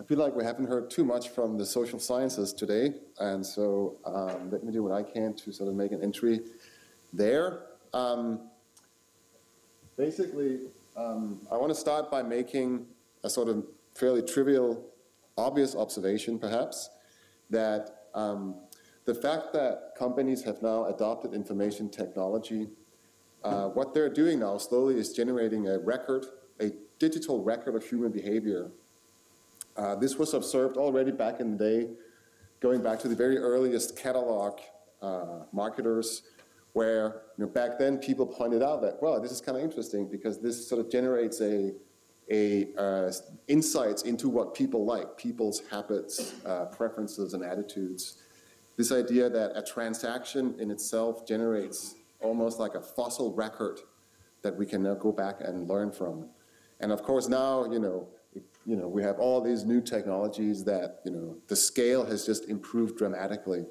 I feel like we haven't heard too much from the social sciences today, and so um, let me do what I can to sort of make an entry there. Um, basically, um, I want to start by making a sort of fairly trivial, obvious observation, perhaps, that um, the fact that companies have now adopted information technology, uh, what they're doing now slowly is generating a record, a digital record of human behavior. Uh, this was observed already back in the day, going back to the very earliest catalog uh, marketers, where you know, back then people pointed out that, well, this is kind of interesting because this sort of generates a, a uh, insights into what people like, people's habits, uh, preferences, and attitudes. This idea that a transaction in itself generates almost like a fossil record that we can now go back and learn from. And of course now, you know, you know, we have all these new technologies that, you know, the scale has just improved dramatically.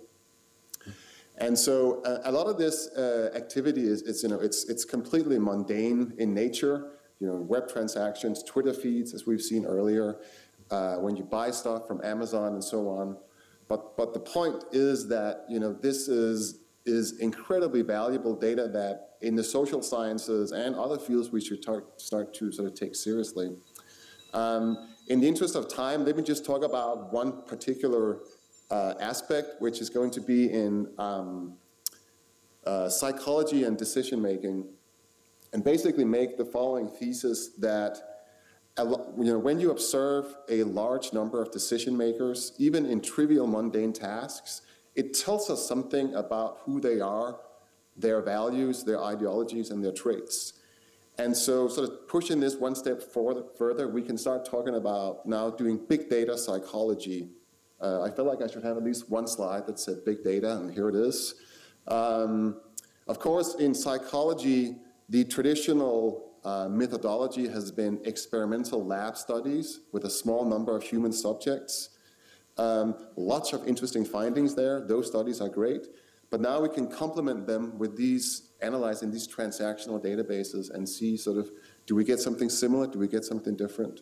And so uh, a lot of this uh, activity is, is, you know, it's, it's completely mundane in nature. You know, web transactions, Twitter feeds, as we've seen earlier, uh, when you buy stuff from Amazon and so on. But, but the point is that, you know, this is, is incredibly valuable data that in the social sciences and other fields we should start, start to sort of take seriously. Um, in the interest of time, let me just talk about one particular uh, aspect, which is going to be in um, uh, psychology and decision making, and basically make the following thesis that you know, when you observe a large number of decision makers, even in trivial mundane tasks, it tells us something about who they are, their values, their ideologies, and their traits. And so sort of pushing this one step further, we can start talking about now doing big data psychology uh, I felt like I should have at least one slide that said big data, and here it is. Um, of course, in psychology, the traditional uh, methodology has been experimental lab studies with a small number of human subjects. Um, lots of interesting findings there. Those studies are great. But now we can complement them with these, analyzing these transactional databases and see sort of, do we get something similar? Do we get something different?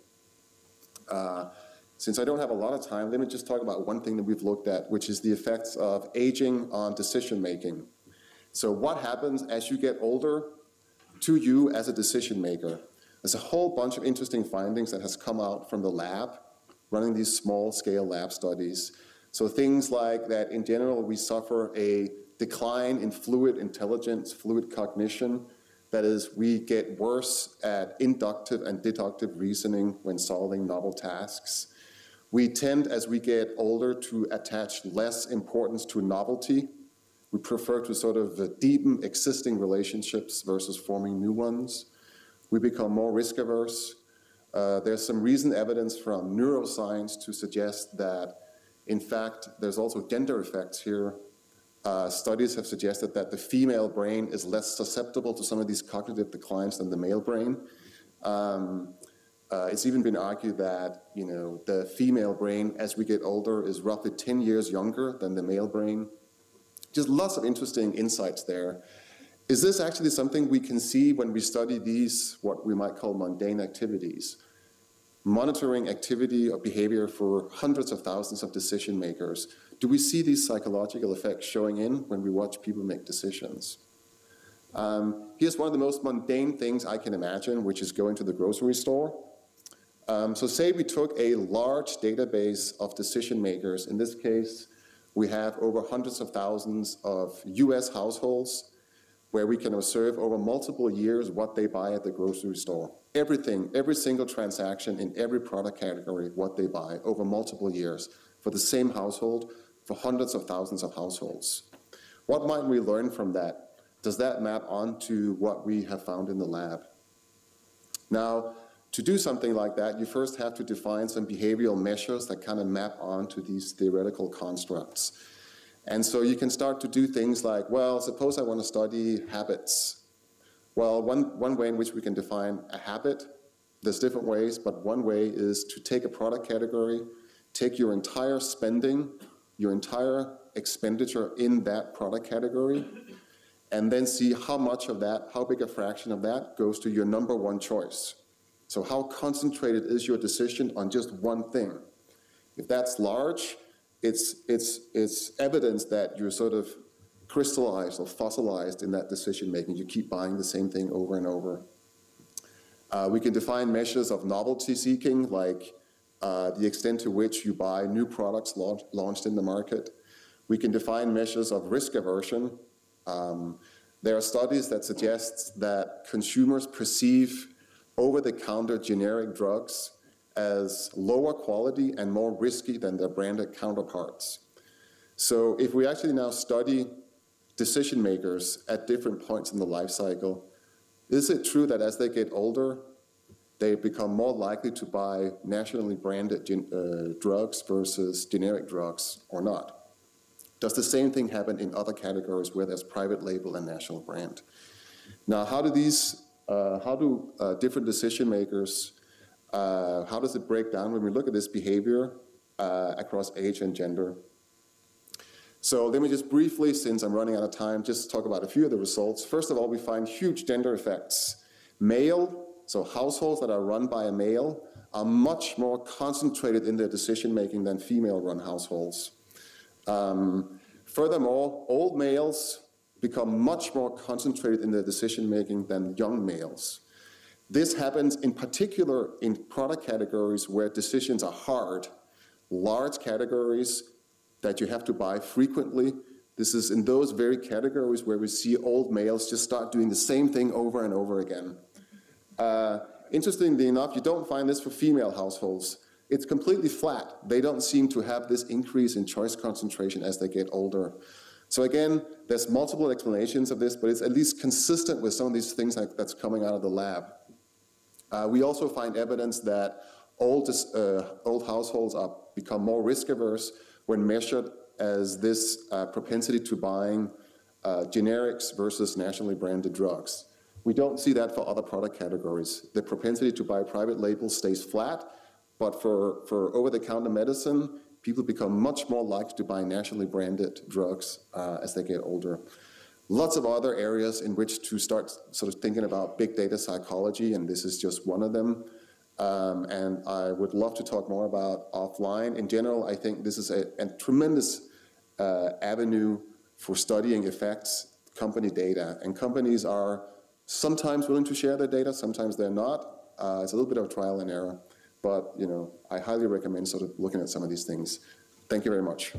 Uh, since I don't have a lot of time, let me just talk about one thing that we've looked at, which is the effects of aging on decision making. So what happens as you get older to you as a decision maker? There's a whole bunch of interesting findings that has come out from the lab, running these small scale lab studies. So things like that in general, we suffer a decline in fluid intelligence, fluid cognition. That is, we get worse at inductive and deductive reasoning when solving novel tasks. We tend, as we get older, to attach less importance to novelty. We prefer to sort of deepen existing relationships versus forming new ones. We become more risk averse. Uh, there's some recent evidence from neuroscience to suggest that, in fact, there's also gender effects here. Uh, studies have suggested that the female brain is less susceptible to some of these cognitive declines than the male brain. Um, uh, it's even been argued that you know the female brain, as we get older, is roughly 10 years younger than the male brain. Just lots of interesting insights there. Is this actually something we can see when we study these, what we might call mundane activities? Monitoring activity or behavior for hundreds of thousands of decision makers. Do we see these psychological effects showing in when we watch people make decisions? Um, here's one of the most mundane things I can imagine, which is going to the grocery store um, so say we took a large database of decision makers. In this case, we have over hundreds of thousands of US households where we can observe over multiple years what they buy at the grocery store. Everything, every single transaction in every product category, what they buy over multiple years for the same household for hundreds of thousands of households. What might we learn from that? Does that map onto what we have found in the lab? Now, to do something like that, you first have to define some behavioral measures that kind of map onto these theoretical constructs. And so you can start to do things like, well, suppose I want to study habits. Well, one, one way in which we can define a habit, there's different ways, but one way is to take a product category, take your entire spending, your entire expenditure in that product category, and then see how much of that, how big a fraction of that goes to your number one choice. So how concentrated is your decision on just one thing? If that's large, it's, it's, it's evidence that you're sort of crystallized or fossilized in that decision making. You keep buying the same thing over and over. Uh, we can define measures of novelty seeking, like uh, the extent to which you buy new products launch, launched in the market. We can define measures of risk aversion. Um, there are studies that suggest that consumers perceive over-the-counter generic drugs as lower quality and more risky than their branded counterparts. So if we actually now study decision makers at different points in the life cycle, is it true that as they get older, they become more likely to buy nationally branded uh, drugs versus generic drugs or not? Does the same thing happen in other categories where there's private label and national brand? Now, how do these, uh, how do uh, different decision makers, uh, how does it break down when we look at this behavior uh, across age and gender? So let me just briefly, since I'm running out of time, just talk about a few of the results. First of all, we find huge gender effects. Male, so households that are run by a male, are much more concentrated in their decision making than female run households. Um, furthermore, old males become much more concentrated in their decision making than young males. This happens in particular in product categories where decisions are hard, large categories that you have to buy frequently. This is in those very categories where we see old males just start doing the same thing over and over again. Uh, interestingly enough, you don't find this for female households it's completely flat. They don't seem to have this increase in choice concentration as they get older. So again, there's multiple explanations of this, but it's at least consistent with some of these things that's coming out of the lab. Uh, we also find evidence that old, uh, old households are become more risk averse when measured as this uh, propensity to buying uh, generics versus nationally branded drugs. We don't see that for other product categories. The propensity to buy private labels stays flat, but for, for over-the-counter medicine, people become much more likely to buy nationally branded drugs uh, as they get older. Lots of other areas in which to start sort of thinking about big data psychology, and this is just one of them. Um, and I would love to talk more about offline. In general, I think this is a, a tremendous uh, avenue for studying effects, company data. And companies are sometimes willing to share their data, sometimes they're not. Uh, it's a little bit of trial and error. But, you know, I highly recommend sort of looking at some of these things. Thank you very much.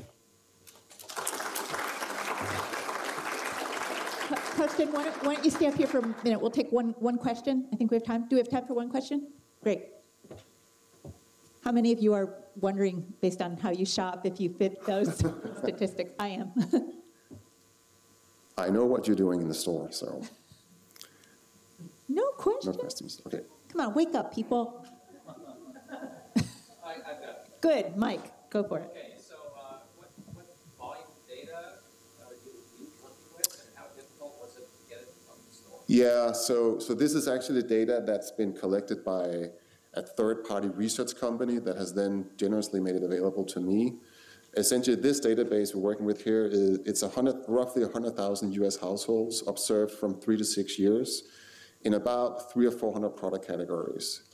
Question, why don't, why don't you stay up here for a minute? We'll take one, one question. I think we have time. Do we have time for one question? Great. How many of you are wondering, based on how you shop, if you fit those statistics? I am. I know what you're doing in the store, so. No questions. No questions. Okay. Come on, wake up, people. Good, Mike, go for it. Okay, so uh, what, what volume data uh, you, you working with and how difficult was it to get it from the store? Yeah, so, so this is actually data that's been collected by a third-party research company that has then generously made it available to me. Essentially, this database we're working with here is it's 100, roughly 100,000 U.S. households observed from three to six years in about three or 400 product categories.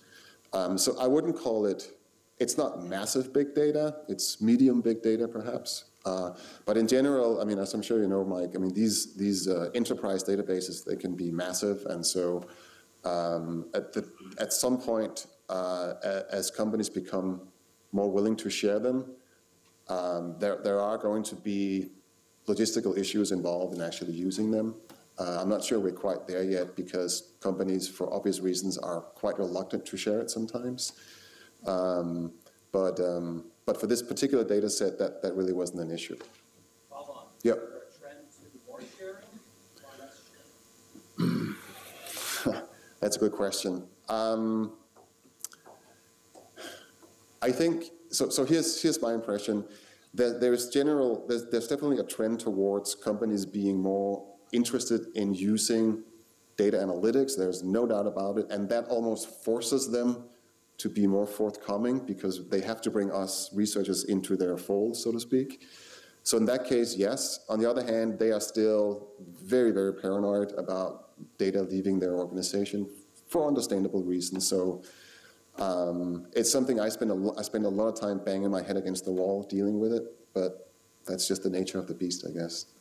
Um, so I wouldn't call it it's not massive big data, it's medium big data perhaps. Uh, but in general, I mean, as I'm sure you know, Mike, I mean, these, these uh, enterprise databases, they can be massive. And so um, at, the, at some point, uh, as companies become more willing to share them, um, there, there are going to be logistical issues involved in actually using them. Uh, I'm not sure we're quite there yet because companies, for obvious reasons, are quite reluctant to share it sometimes. Um, but, um, but for this particular data set, that, that really wasn't an issue. On. Yep. That's a good question. Um, I think, so, so here's, here's my impression. That there's general, there's, there's definitely a trend towards companies being more interested in using data analytics. There's no doubt about it. And that almost forces them to be more forthcoming because they have to bring us researchers into their fold, so to speak. So in that case, yes. On the other hand, they are still very, very paranoid about data leaving their organization for understandable reasons. So Um, it's something I spend a I spend a lot of time banging my head against the wall dealing with it, but that's just the nature of the beast, I guess.